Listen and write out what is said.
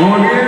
Morgan.